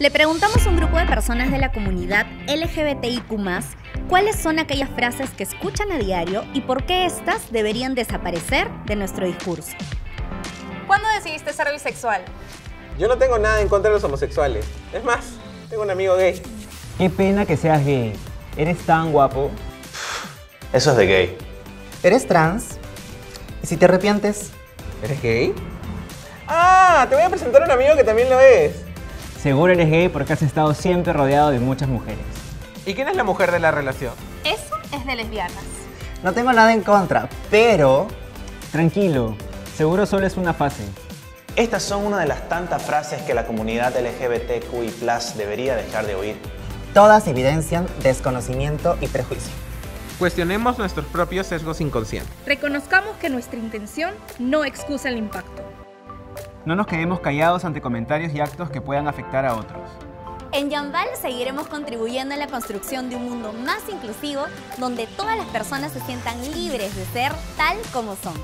Le preguntamos a un grupo de personas de la comunidad LGBTIQ cuáles son aquellas frases que escuchan a diario y por qué éstas deberían desaparecer de nuestro discurso. ¿Cuándo decidiste ser bisexual? Yo no tengo nada en contra de los homosexuales. Es más, tengo un amigo gay. Qué pena que seas gay. Eres tan guapo. Eso es de gay. ¿Eres trans? ¿Y si te arrepientes? ¿Eres gay? Ah, te voy a presentar a un amigo que también lo es. Seguro eres gay porque has estado siempre rodeado de muchas mujeres. ¿Y quién es la mujer de la relación? Eso es de lesbianas. No tengo nada en contra, pero... Tranquilo, seguro solo es una fase. Estas son una de las tantas frases que la comunidad LGBTQI+, debería dejar de oír. Todas evidencian desconocimiento y prejuicio. Cuestionemos nuestros propios sesgos inconscientes. Reconozcamos que nuestra intención no excusa el impacto. No nos quedemos callados ante comentarios y actos que puedan afectar a otros. En Yambal seguiremos contribuyendo en la construcción de un mundo más inclusivo donde todas las personas se sientan libres de ser tal como son.